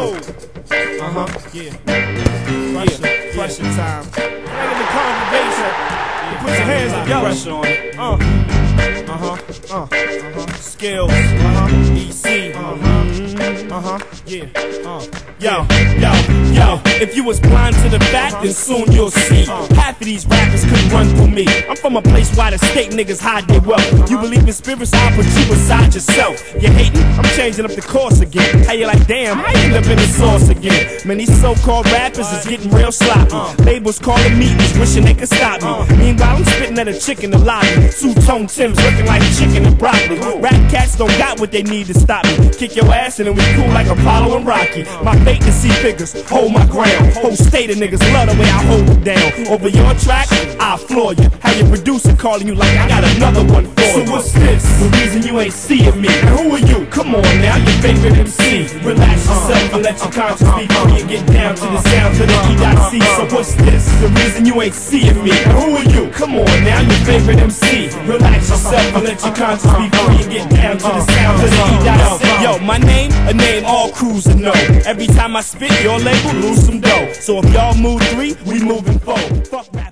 Oh. Uh huh. Yeah. Pressure. Yeah. Pressure time. Right in the congregation. Yeah. Put your hands up, yo. Pressure on it. Uh. Uh huh. Uh. Uh huh. Skills. Uh huh. EC. Uh huh. Uh huh. Yeah. Uh. Yo, yo. If you was blind to the fact, then uh-huh. soon you'll see. Uh-huh. Half of these rappers couldn't run through me. I'm from a place where the state niggas hide their wealth. You uh-huh. believe in spirits, I'll put you beside yourself. You hating? I'm changing up the course again. How you like, damn, I end up in the sauce again. Man, these so-called rappers is getting real sloppy. Labels calling me, just wishing they could stop me. Meanwhile, I'm spitting at a chick in the lobby. Two-tone Tim's looking like chicken and broccoli. Rap cats don't got what they need to stop me. Kick your ass and then we cool like Apollo and Rocky. My fate to see figures, hold my ground. Whole state of niggas love the way I hold it down. Over your track, I'll floor you. Have your producer calling you like I got another one for you. So what's this? The reason you ain't seeing me. And who are you? Come on now, your favorite MC. Relax yourself and let your conscience be free and get down to the sounds of the E.C. So what's this? The reason you ain't seeing me. And who are you? Come on now, your favorite MC. Relax yourself and let your conscience be free and get down to the sounds of the. Yo, my name, a name all crews will know. Every time I spit, your label lose some dough. So if y'all move three, we moving four. Fuck rap.